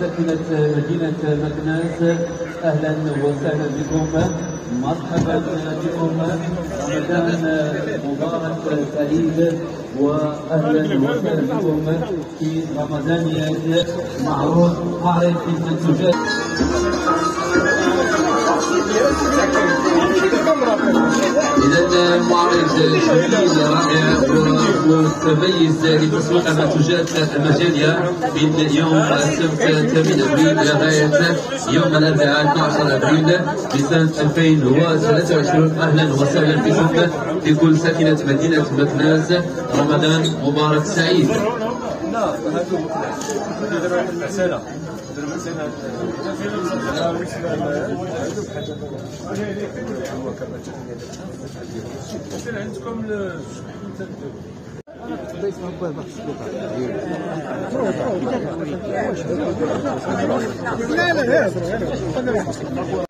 ساكنة مدينة مكناس أهلا وسهلا بكم. مرحبا بكم. رمضان مبارك سعيد. واهلا وسهلا بكم. في رمضانيات معروض معرض المنتوجات جميل رائع ومتميز لتسويق المنتوجات المجانية من يوم السبت 8 أبريل لغاية يوم الأربعاء 12 أبريل لسنة 2023 أهلا وسهلا بكم في كل ساكنة مدينة مكناس رمضان مبارك سعيد. عندكم لا لا لا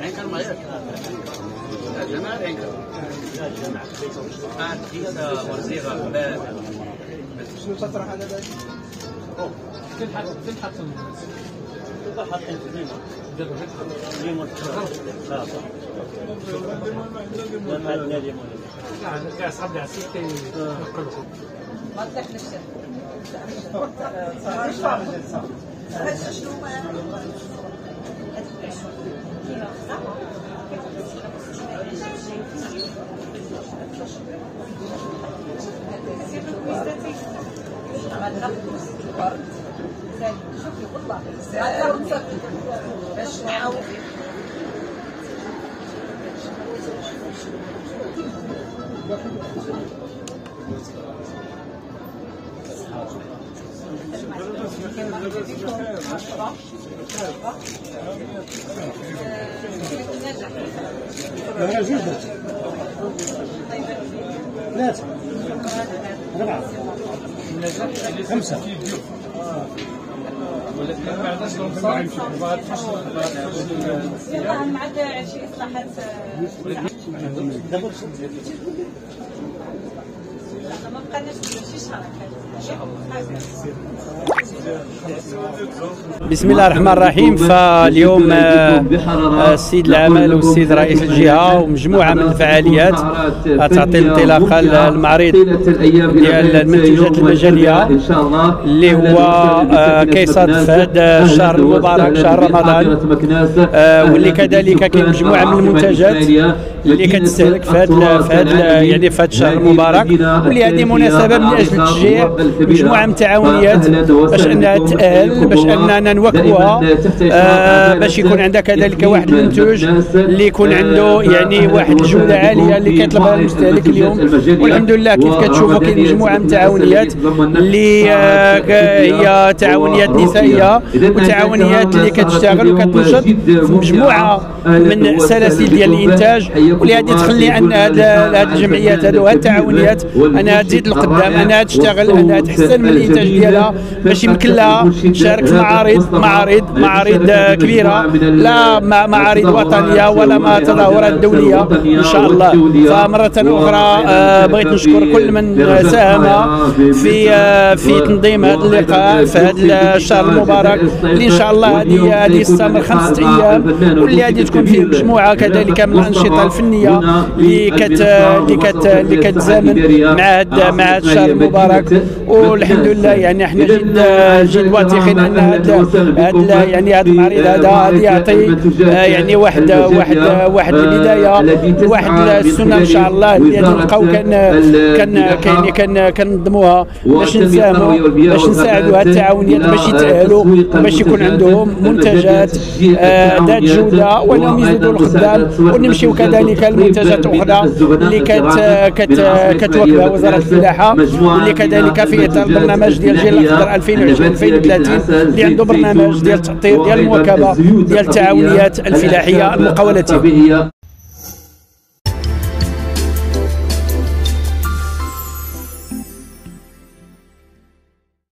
عنكر ما ياك الجماعة عنكر عاد كيسة وزيغة بلاد شنو تطرح على بالك؟ تنحط تنحط تنحط ليمون ما عندنا ليمون كاع صحاب العسل تيقلقوا ما تطيح نفسك مش فاهم شنو باش نعاود Thank you. لا جوج ثلاثة أربعة خمسة. يلا مع شي اصلاحات بسم الله الرحمن الرحيم. فاليوم آه، آه، السيد العمل والسيد رئيس الجهة ومجموعة من الفعاليات تعطي انطلاقه للمعرض ديال المنتوجات المجانية اللي هو آه، كيصادف هذا الشهر المبارك شهر رمضان آه، واللي كذلك كاين مجموعة من المنتجات اللي كتستهلك في هذا يعني في هذا الشهر المبارك واللي هذه مناسبة من أجل تشجيع مجموعة من التعاونيات. باش انها تاهل باش اننا نواكبوها آه، باش يكون عندها كذلك واحد المنتوج اللي يكون عنده يعني واحد الجودة عالية اللي كيطلبها المستهلك اليوم. والحمد لله كيف كتشوفوا كاين مجموعة من التعاونيات اللي آه، هي تعاونيات نسائية. وتعاونيات اللي كتشتغل وكتنشط في مجموعة من سلاسل ديال الإنتاج. غادي تخلي أن هاد الجمعيات هاد التعاونيات. انها تزيد لقدام انها تشتغل انها تحسن من الإنتاج ديالها باش يمكن لها تشارك في معارض معارض معارض آه، كبيرة لا مع- معارض وطنية ولا مع تظاهرات دولية إن شاء الله. فمرة أخرى آه، بغيت نشكر كل من آه، ساهم في آه، في تنظيم هذا اللقاء في هذا الشهر المبارك. اللي إن شاء الله هذه هذه يستمر خمسه أيام. واللي غادي تكون فيه مجموعة كذلك من الأنشطة الفنية اللي كت اللي كت اللي كتزامن مع هاد مع هذا الشهر المبارك. والحمد لله يعني إحنا جد جد واثقين أن هذا هذا يعني هذا المعرض هذا غادي يعطي يعني واحد واحد واحد البداية واحد السنة إن شاء الله اللي غادي نلقاو كان كان كان كان كنظموها باش نساهموا باش نساعدوا هذه التعاونيات باش يتأهلوا باش يكون عندهم منتجات ذات جودة وانهم يزيدوا القدام ونمشيو كذلك المنتجات الأخرى اللي كت كتواكبها وزارة الفلاحه واللي كذلك في اطار برنامج ديال جيل الاخضر 2020 2030 اللي عنده برنامج ديال التاطير ديال المواكبة ديال التعاونيات الفلاحية المقاولتيه